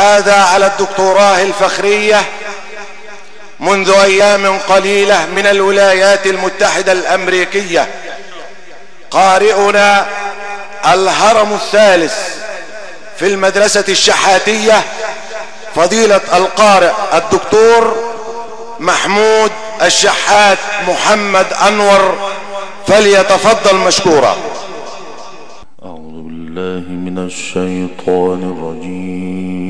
حاز على الدكتوراه الفخرية منذ أيام قليلة من الولايات المتحدة الأمريكية. قارئنا الهرم الثالث في المدرسة الشحاتية فضيلة القارئ الدكتور محمود الشحات محمد أنور فليتفضل مشكورا. أعوذ بالله من الشيطان الرجيم.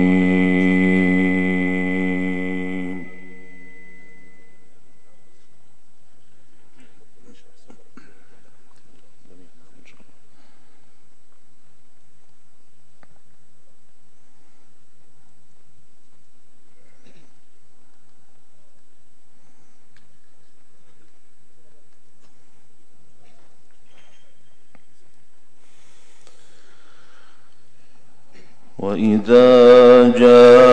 وإذا جاءك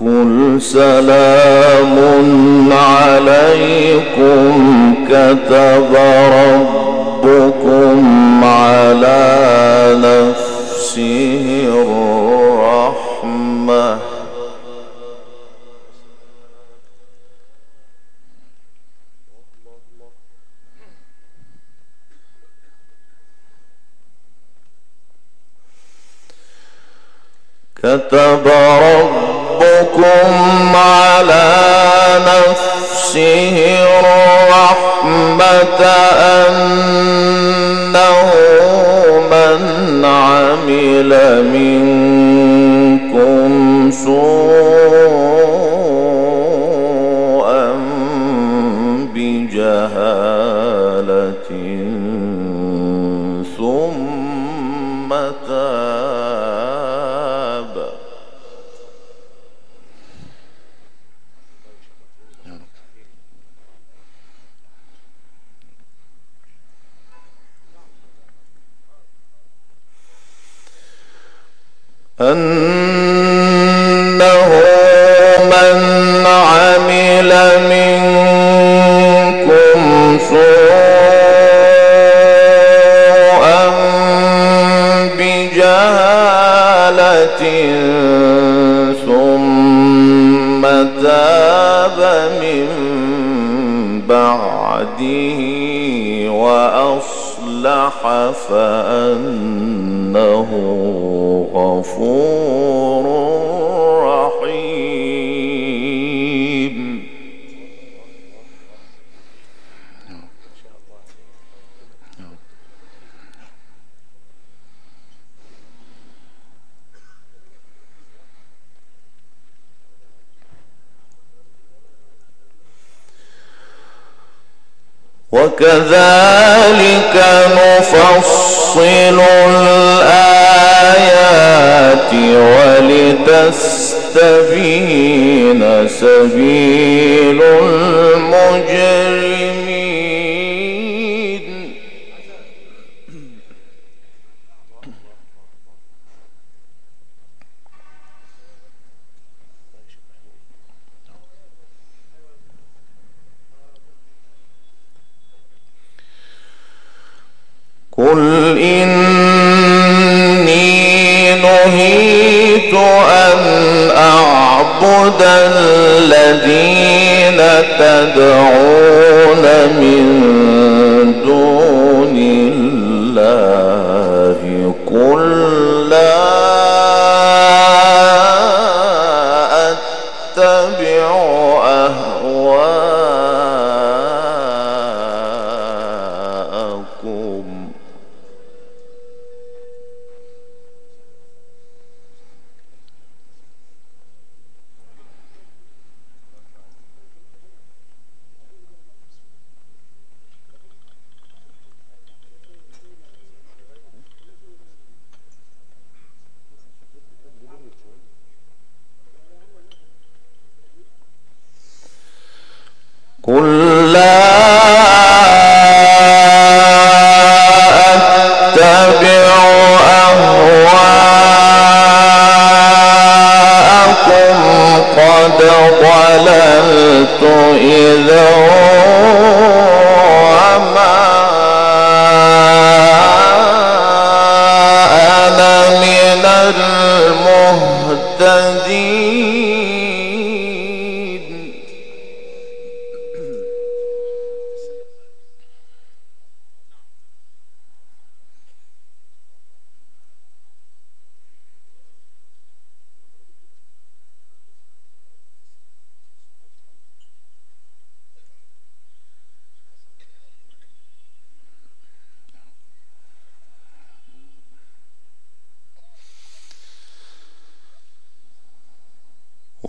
فقل سلام عليكم كتب ربكم على نفسه الرحمة. كتب ربكم على نفسه الرحمة أنه من عمل منكم سوءا. بعده وأصلح فأنه غفور وكذلك نفصل الآيات ولتستبين سبيل المجرمين.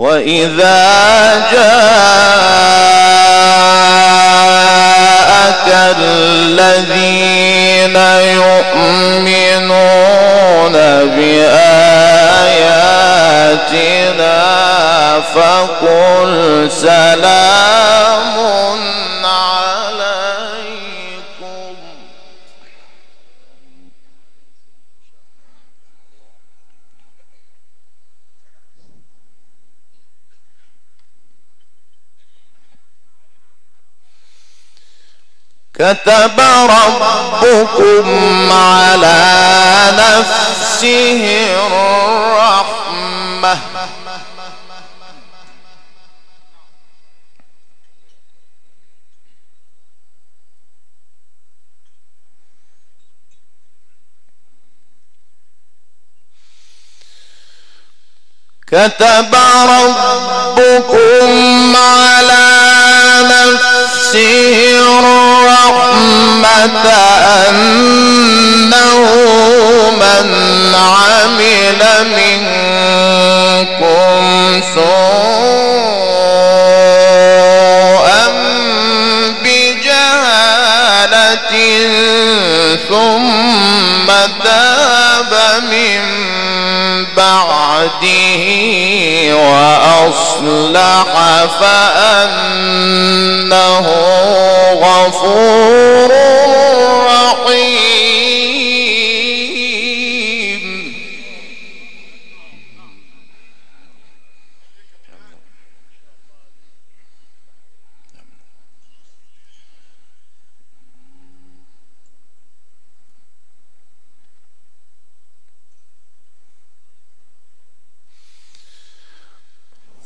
وإذا جاءك الذين يؤمنون بآياتنا فقل سلام كتب ربكم على نفسه الرحمة. كتب ربكم على نفسه الرحمة. أنه من عمل منكم سوءا بجهالة ثم تاب من بعده وأصلح فأنه غفور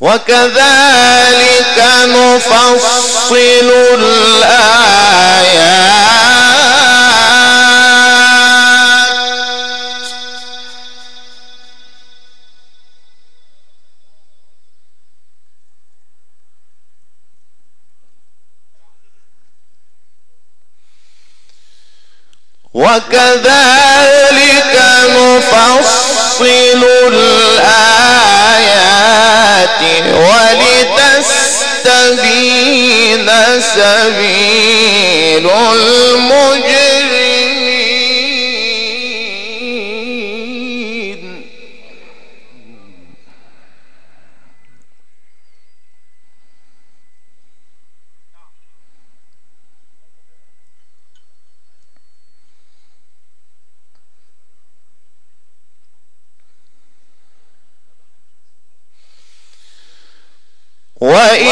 وكذلك نفصل الآيات. وكذلك نفصل الآيات ولتستبين سبيل المجرمين. وإذا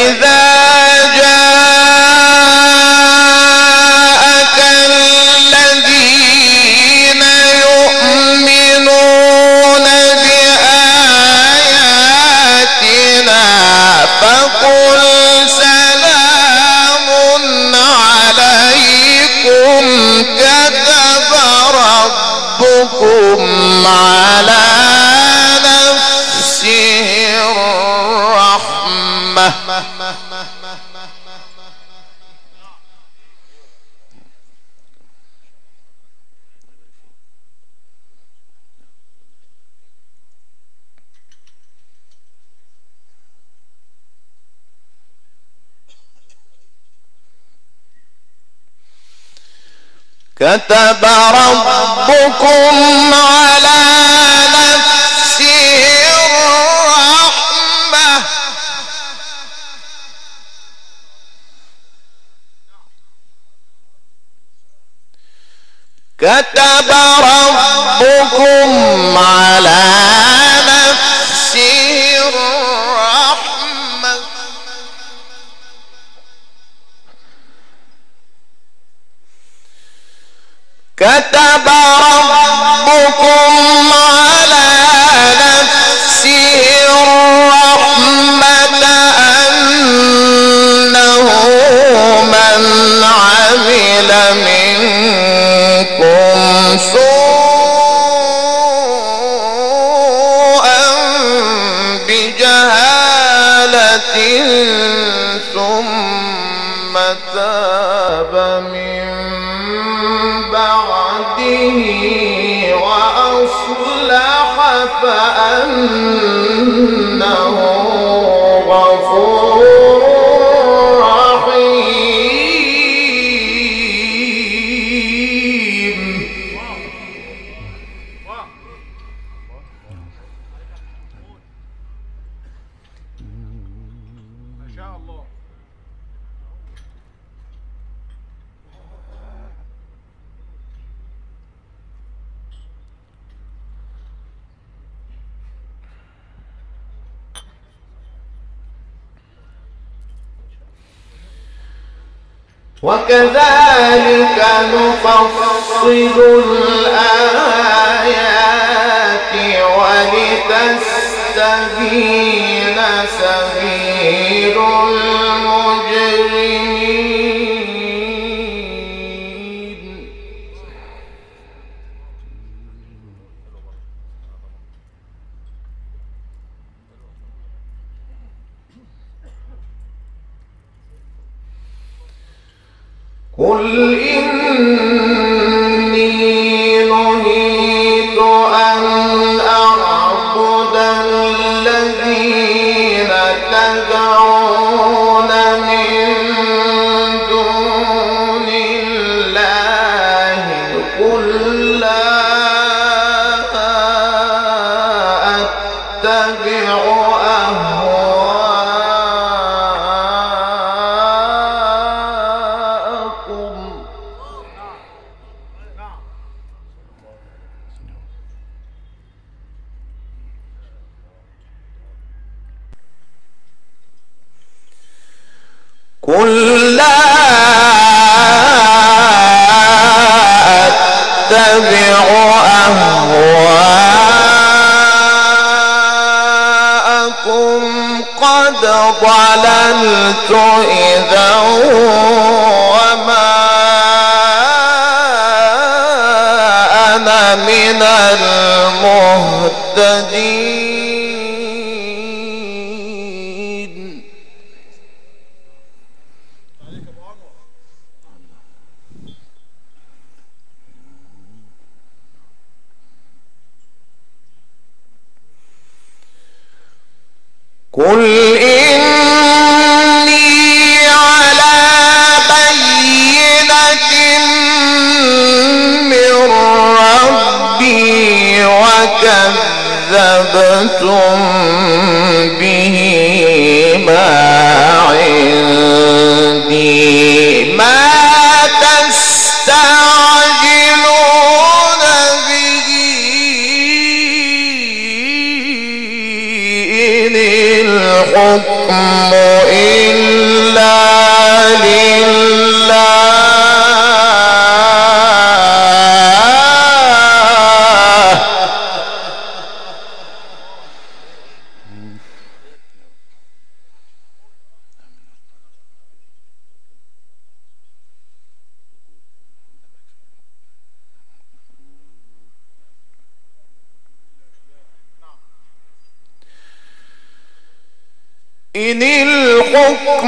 كتب ربكم على كتب ربكم على نفسه الرحمة. كتب ربكم على نفسه الرحمة أنه من عمل منكم سوءا بجهالة ثم تاب من بعده وأصلح فأنه غفور وكذلك نفصل الآيات ولتستبين سبيل قل إني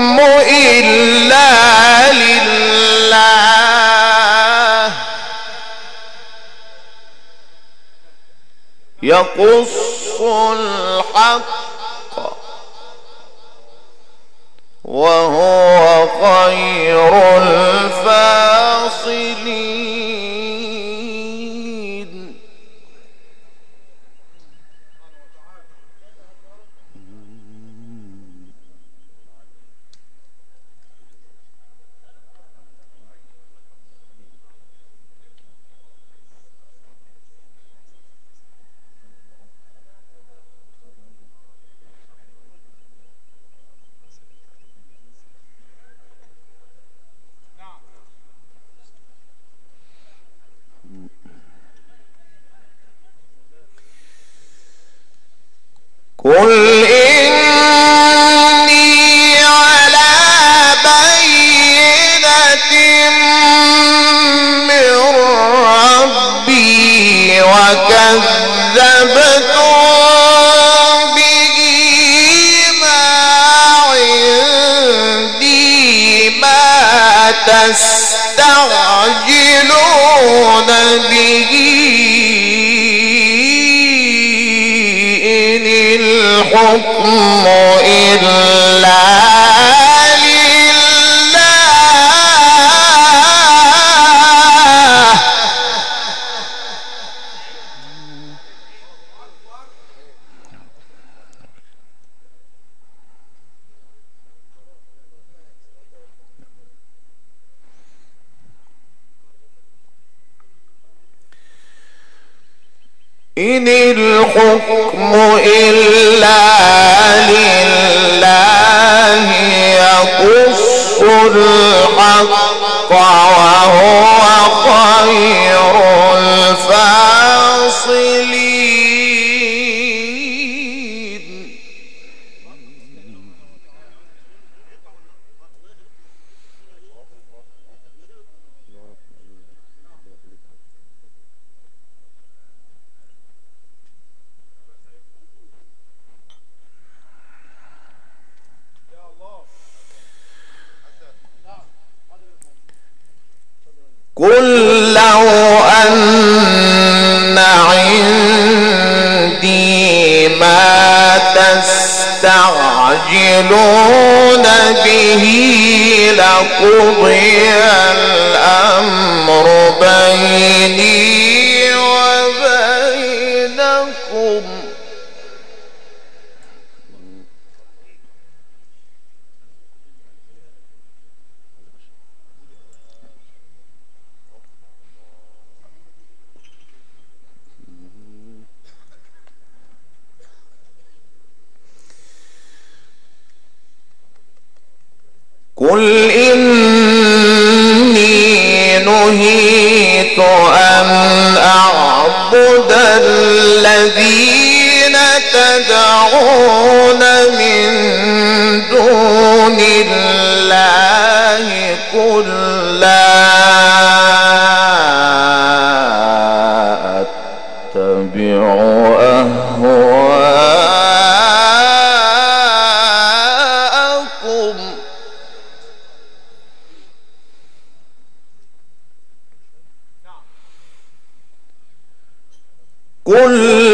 الحكم إلا لله. يقص الحق وهو خير الفاصلين. قل إني على بينة من ربي وكذبتم به ما عندي ما تستعجلون به الحكم إلا لله. إن الحكم لو أن عندي ما تستعجلون به لقضي الأمر بيني قل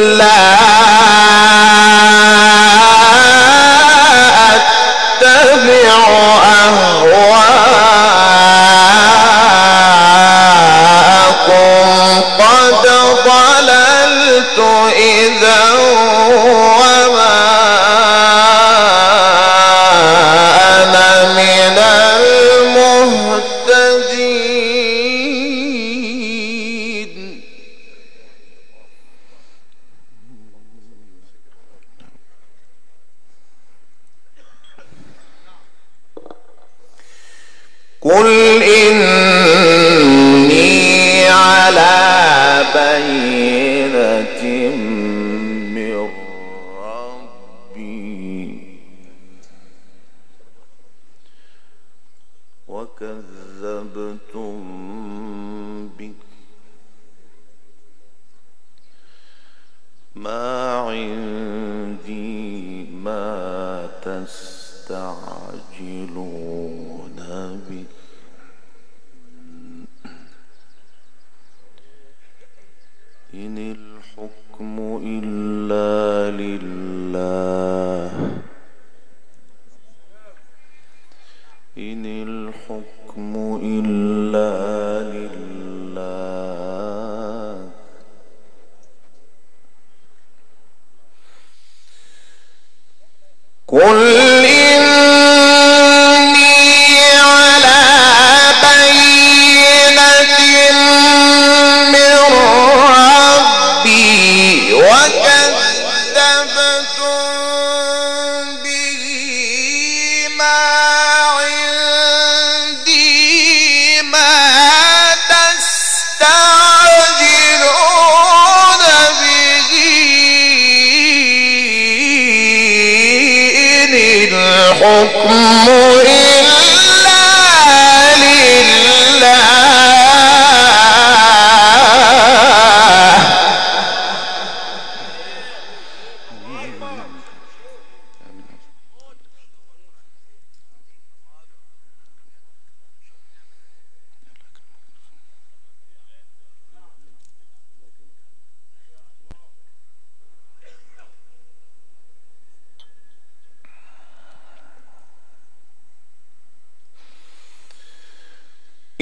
إن الحكم إلا لله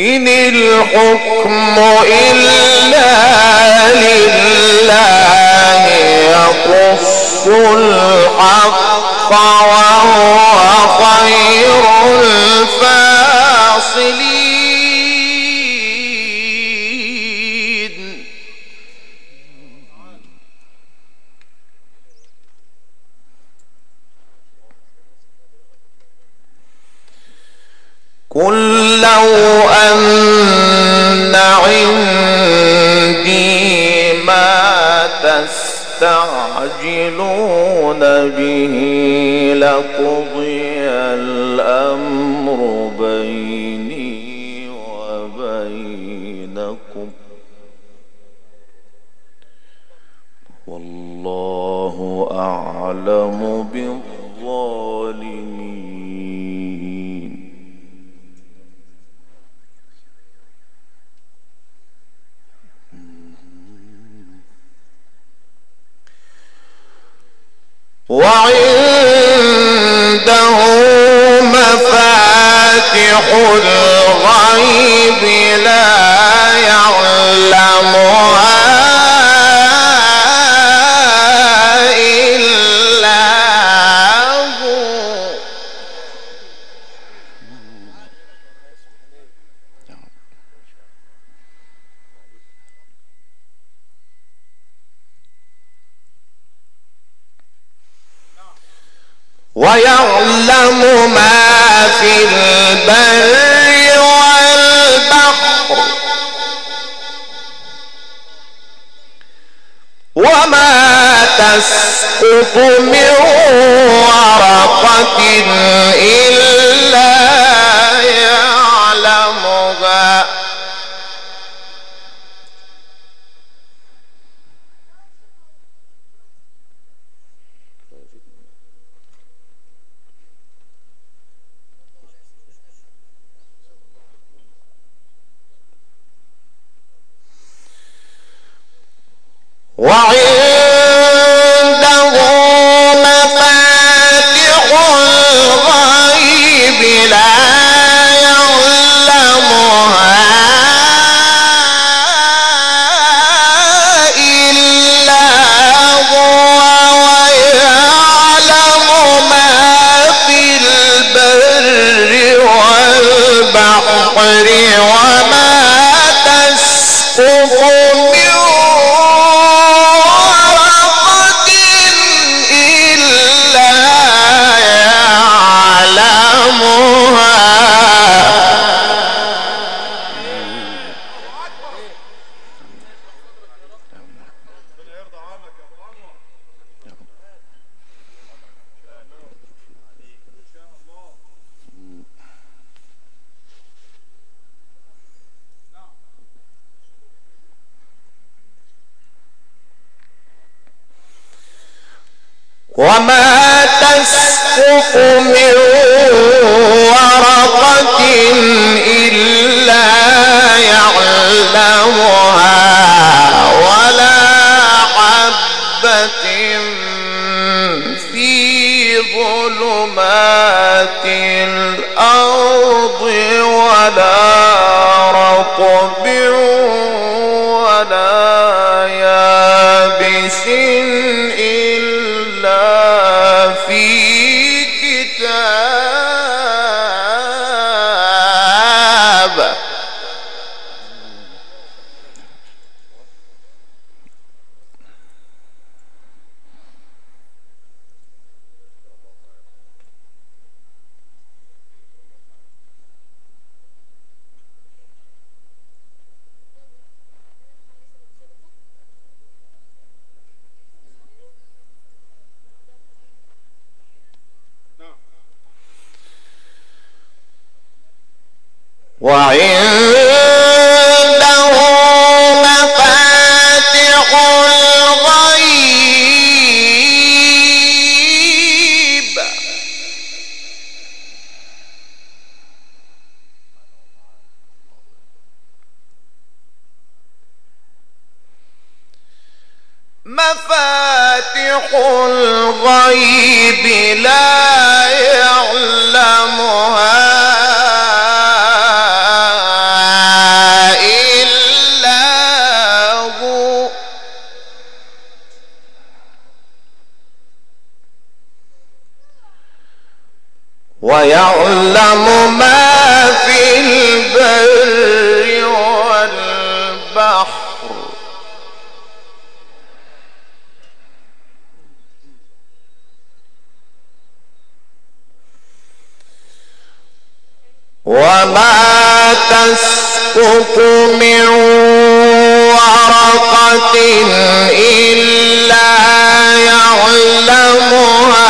إن الحكم إلا لله يقص الحق وهو خير الفاصلين. وعنده مفاتح الغيب لا يعلم. ya ظلمات الأرض ولا رطب ولا يابس وعنده مفاتح الغيب. مفاتح الغيب لا ويعلم ما في البر والبحر. وما تسقط من ورقة إلا يعلمها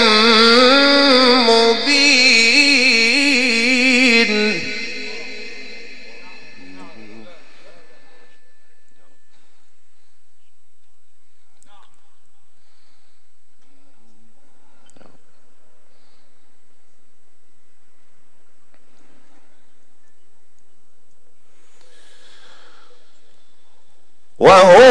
وهو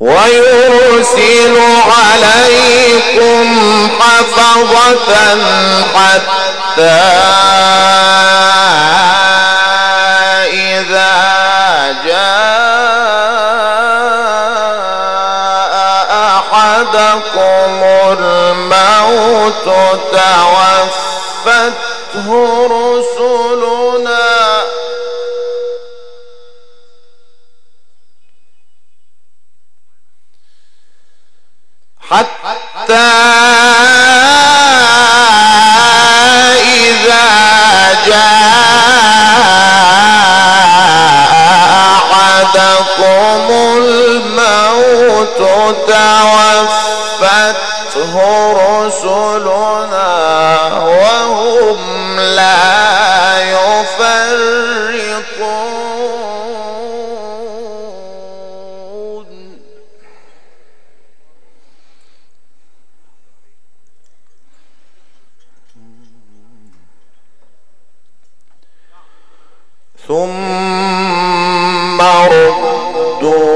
ويرسل عليكم حفظة حتى إذا جاء أحدكم الموت توفته رسلنا حتى إذا جاء أحدكم الموت توفى الأرض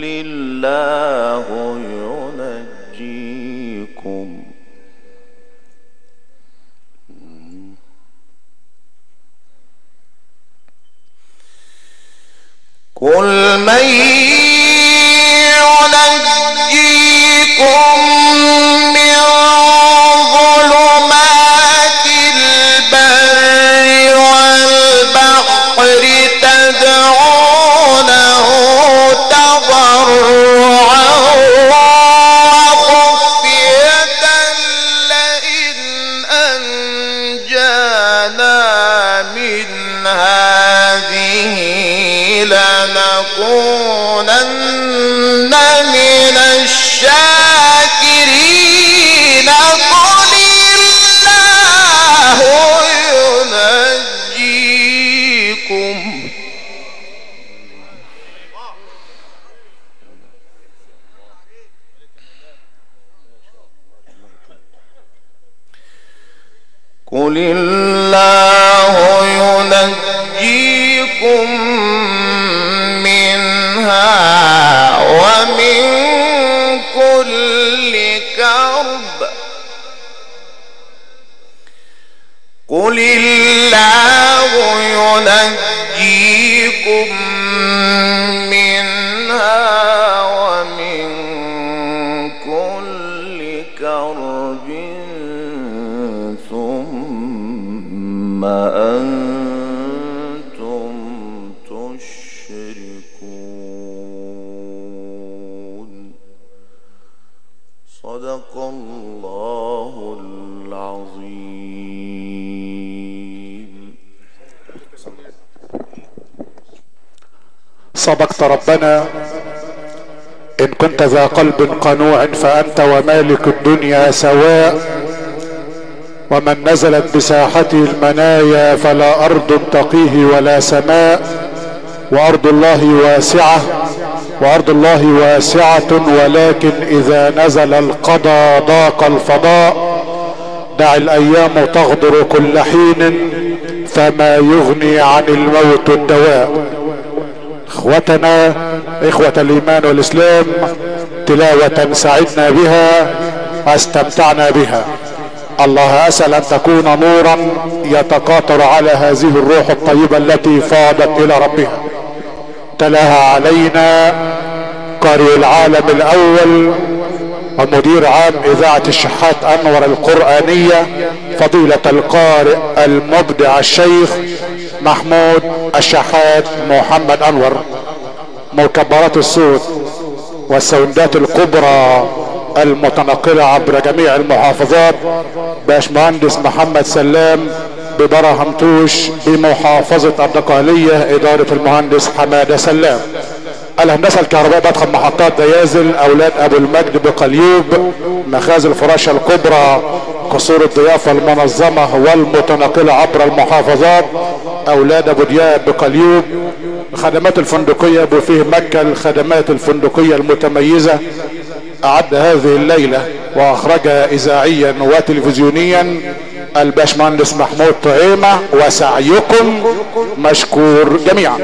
قل ربنا إن كنت ذا قلب قنوع فأنت ومالك الدنيا سواء ومن نزلت بساحته المنايا فلا أرض تقيه ولا سماء وأرض الله واسعة وأرض الله واسعة ولكن إذا نزل القضاء ضاق الفضاء دع الأيام تغدر كل حين فما يغني عن الموت الدواء. إخوتنا إخوة الإيمان والإسلام تلاوة سعدنا بها واستمتعنا بها. الله أسأل أن تكون نورا يتقاطر على هذه الروح الطيبة التي فاضت إلى ربها. تلاها علينا قارئ العالم الأول ومدير عام إذاعة الشحات أنور القرآنية فضيلة القارئ المبدع الشيخ محمود الشحات محمد أنور مكبرات الصوت والسوندات الكبرى المتنقلة عبر جميع المحافظات. باشمهندس محمد سلام ببرهمتوش بمحافظة الدقهلية إدارة المهندس حمادة سلام. الهندسة الكهرباء بدخل محطات ديازل أولاد أبو المجد بقليوب مخازن الفراشة الكبرى قصور الضيافة المنظمة والمتنقلة عبر المحافظات. أولاد أبو دياب بقليوب خدمات الفندقية بفيه مكة الخدمات الفندقية المتميزة. أعد هذه الليلة وأخرجها اذاعيا وتلفزيونيا الباشمهندس محمود طعيمة وسعيكم مشكور جميعا.